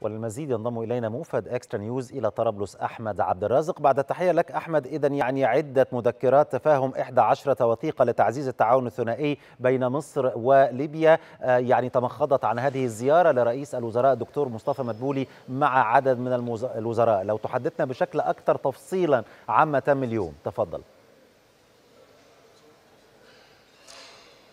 وللمزيد ينضم إلينا موفد إكسترا نيوز إلى طرابلس أحمد عبد الرازق. بعد التحيه لك أحمد اذا يعني عدة مذكرات تفاهم 11 وثيقة لتعزيز التعاون الثنائي بين مصر وليبيا. يعني تمخضت عن هذه الزيارة لرئيس الوزراء الدكتور مصطفى مدبولي مع عدد من الوزراء. لو تحدثنا بشكل أكثر تفصيلا عما تم اليوم تفضل.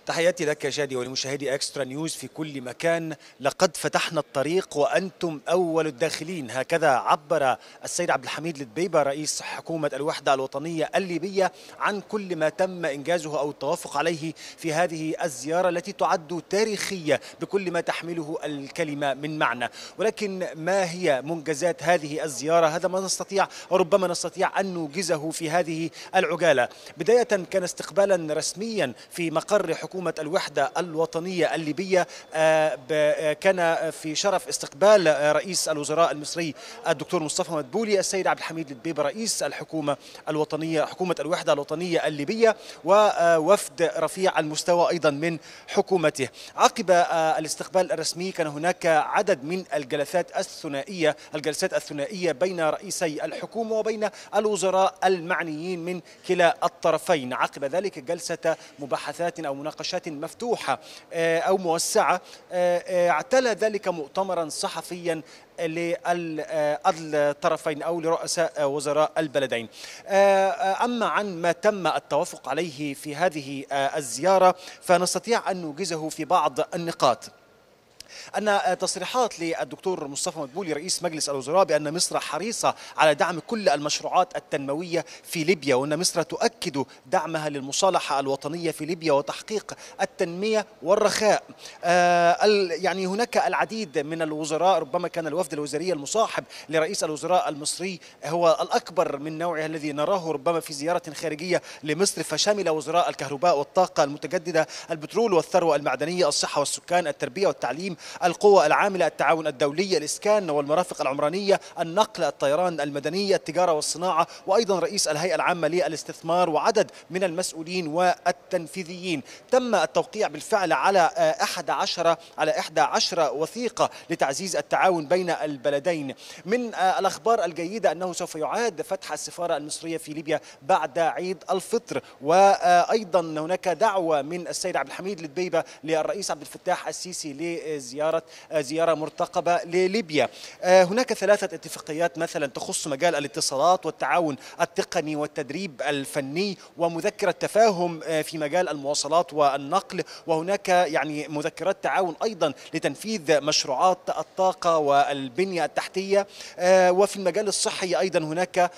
تحياتي لك شادي ولمشاهدي اكسترا نيوز في كل مكان. لقد فتحنا الطريق وأنتم أول الداخلين. هكذا عبر السيد عبد الحميد الدبيبه رئيس حكومة الوحدة الوطنية الليبية عن كل ما تم إنجازه أو التوافق عليه في هذه الزيارة التي تعد تاريخية بكل ما تحمله الكلمة من معنى. ولكن ما هي منجزات هذه الزيارة؟ هذا ما نستطيع وربما نستطيع أن نوجزه في هذه العجالة. بداية كان استقبالا رسميا في مقر حكومة حكومة الوحدة الوطنية الليبية كان في شرف استقبال رئيس الوزراء المصري الدكتور مصطفى مدبولي السيد عبد الحميد الدبيب رئيس الحكومة الوطنية حكومة الوحدة الوطنية الليبية ووفد رفيع المستوى أيضا من حكومته. عقب الاستقبال الرسمي كان هناك عدد من الجلسات الثنائية الجلسات الثنائية بين رئيسي الحكومة وبين الوزراء المعنيين من كلا الطرفين. عقب ذلك جلسة مباحثات أو مناقشات مناقشات مفتوحة أو موسعة اعتلى ذلك مؤتمرا صحفيا للطرفين أو لرؤساء وزراء البلدين. أما عن ما تم التوافق عليه في هذه الزيارة فنستطيع أن نوجزه في بعض النقاط. أن تصريحات للدكتور مصطفى مدبولي رئيس مجلس الوزراء بأن مصر حريصة على دعم كل المشروعات التنموية في ليبيا وأن مصر تؤكد دعمها للمصالحة الوطنية في ليبيا وتحقيق التنمية والرخاء. آه يعني هناك العديد من الوزراء ربما كان الوفد الوزاري المصاحب لرئيس الوزراء المصري هو الأكبر من نوعه الذي نراه ربما في زيارة خارجية لمصر فشمل وزراء الكهرباء والطاقة المتجددة البترول والثروة المعدنية الصحة والسكان التربية والتعليم القوى العاملة التعاون الدولي الإسكان والمرافق العمرانية النقل الطيران المدنية التجارة والصناعة وأيضا رئيس الهيئة العامة للاستثمار وعدد من المسؤولين والتنفيذيين. تم التوقيع بالفعل على 11 على 11 وثيقة لتعزيز التعاون بين البلدين. من الأخبار الجيدة أنه سوف يعاد فتح السفارة المصرية في ليبيا بعد عيد الفطر. وأيضا هناك دعوة من السيد عبد الحميد الدبيبة للرئيس عبد الفتاح السيسي لزيارة زيارة زيارة مرتقبة لليبيا. هناك ثلاثة اتفاقيات مثلا تخص مجال الاتصالات والتعاون التقني والتدريب الفني ومذكرة تفاهم في مجال المواصلات والنقل. وهناك يعني مذكرات تعاون أيضا لتنفيذ مشروعات الطاقة والبنية التحتية. وفي المجال الصحي أيضا هناك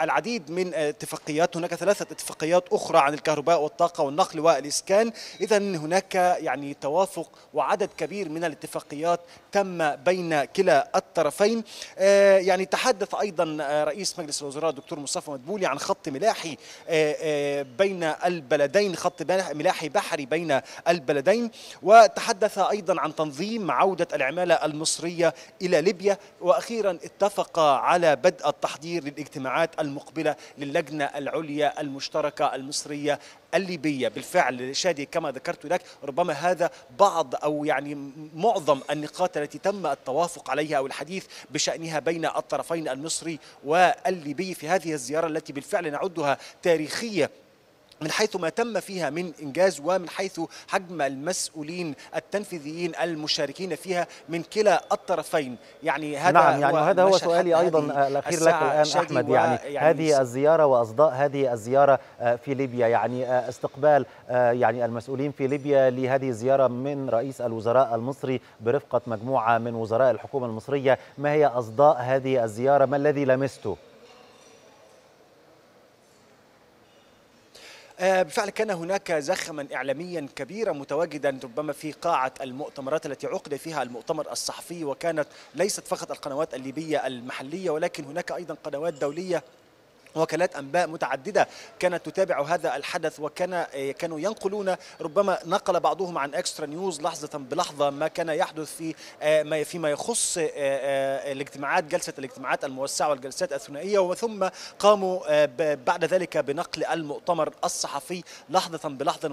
العديد من اتفاقيات. هناك ثلاثة اتفاقيات أخرى عن الكهرباء والطاقة والنقل والإسكان. إذا هناك يعني توافق وعدد كبير من الاتفاقيات تم بين كلا الطرفين. يعني تحدث أيضا رئيس مجلس الوزراء الدكتور مصطفى مدبولي عن خط ملاحي بين البلدين خط ملاحي بحري بين البلدين. وتحدث أيضا عن تنظيم عودة العمالة المصرية إلى ليبيا. وأخيرا اتفق على بدء التحضير للاجتماعات المقبلة للجنة العليا المشتركة المصرية الليبية بالفعل شادي كما ذكرت لك ربما هذا بعض أو يعني معظم النقاط التي تم التوافق عليها أو الحديث بشأنها بين الطرفين المصري والليبي في هذه الزيارة التي بالفعل نعدها تاريخية من حيث ما تم فيها من إنجاز ومن حيث حجم المسؤولين التنفيذيين المشاركين فيها من كلا الطرفين. يعني هذا نعم يعني هذا هو سؤالي أيضا الأخير لك الآن أحمد. يعني, يعني هذه الزيارة وأصداء هذه الزيارة في ليبيا. يعني استقبال يعني المسؤولين في ليبيا لهذه الزيارة من رئيس الوزراء المصري برفقة مجموعة من وزراء الحكومة المصرية. ما هي أصداء هذه الزيارة؟ ما الذي لمسته؟ بالفعل كان هناك زخما إعلاميا كبيرا متواجدا ربما في قاعة المؤتمرات التي عقد فيها المؤتمر الصحفي وكانت ليست فقط القنوات الليبية المحلية ولكن هناك أيضا قنوات دولية وكالات أنباء متعددة كانت تتابع هذا الحدث وكان كانوا ينقلون ربما نقل بعضهم عن اكسترا نيوز لحظة بلحظة ما كان يحدث في ما فيما يخص الاجتماعات جلسة الاجتماعات الموسعة والجلسات الثنائية وثم قاموا بعد ذلك بنقل المؤتمر الصحفي لحظة بلحظة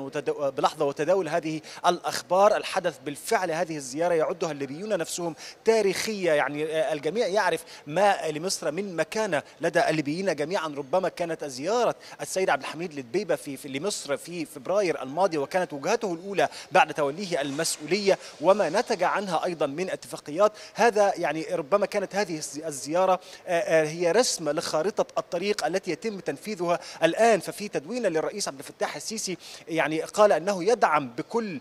بلحظة وتداول هذه الأخبار. الحدث بالفعل هذه الزيارة يعدها الليبيون نفسهم تاريخية يعني الجميع يعرف ما لمصر من مكانة لدى الليبيين جميعا. ربما كانت زيارة السيد عبد الحميد لدبيبة في, في لمصر في فبراير الماضي وكانت وجهته الأولى بعد توليه المسؤولية وما نتج عنها أيضا من اتفاقيات. هذا يعني ربما كانت هذه الزيارة هي رسم لخارطة الطريق التي يتم تنفيذها الآن. ففي تدوين للرئيس عبد الفتاح السيسي يعني قال أنه يدعم بكل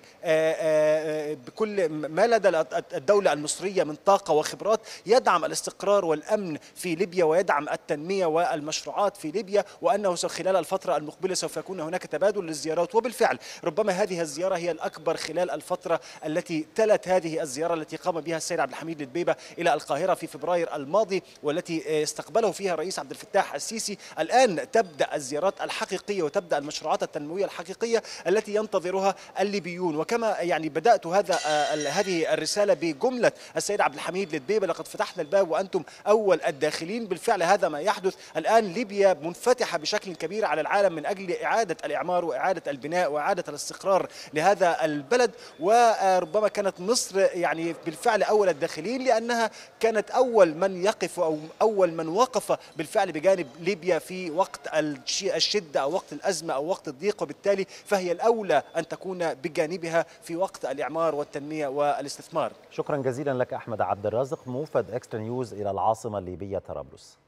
بكل ما لدى الدولة المصرية من طاقة وخبرات. يدعم الاستقرار والأمن في ليبيا ويدعم التنمية والمشروعات في ليبيا وأنه خلال الفترة المقبلة سوف يكون هناك تبادل للزيارات. وبالفعل ربما هذه الزيارة هي الأكبر خلال الفترة التي تلت هذه الزيارة التي قام بها السيد عبد الحميد الدبيبه إلى القاهرة في فبراير الماضي والتي استقبله فيها الرئيس عبد الفتاح السيسي. الآن تبدأ الزيارات الحقيقية وتبدأ المشروعات التنموية الحقيقية التي ينتظرها الليبيون. وكما يعني بدأت هذا هذه الرسالة بجملة السيد عبد الحميد الدبيبه لقد فتحنا الباب وأنتم أول الداخلين. بالفعل هذا ما يحدث. الآن ليبيا منفتحة بشكل كبير على العالم من أجل إعادة الإعمار وإعادة البناء وإعادة الاستقرار لهذا البلد. وربما كانت مصر يعني بالفعل أول الداخلين لأنها كانت أول من يقف أو أول من وقف بالفعل بجانب ليبيا في وقت الشدة أو وقت الأزمة أو وقت الضيق. وبالتالي فهي الأولى أن تكون بجانبها في وقت الإعمار والتنمية والاستثمار. شكرا جزيلا لك أحمد عبد الرازق موفد إكسترا نيوز إلى العاصمة الليبية طرابلس.